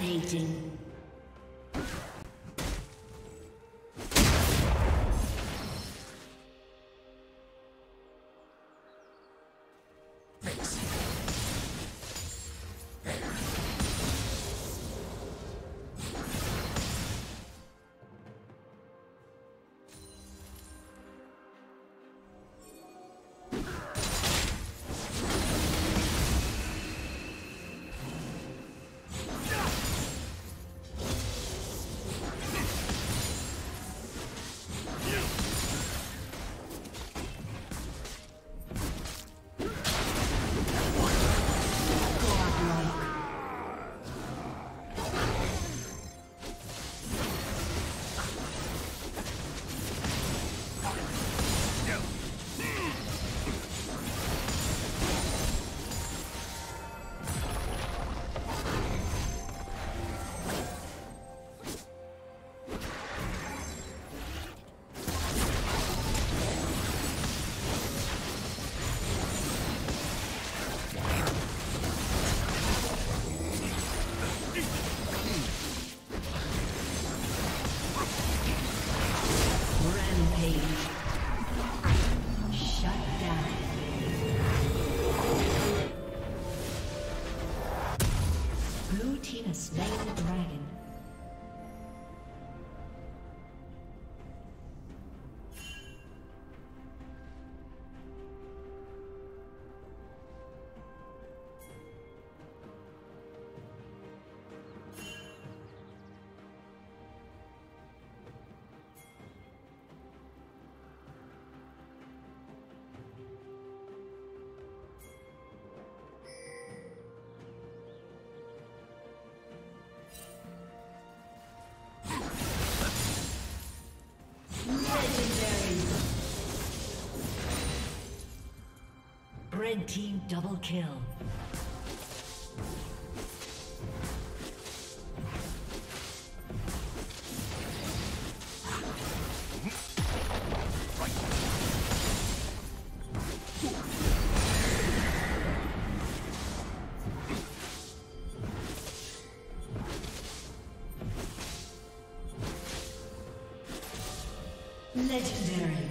Dominating. page. Shut down. Blue team has the dragon. Red team double kill. Legendary.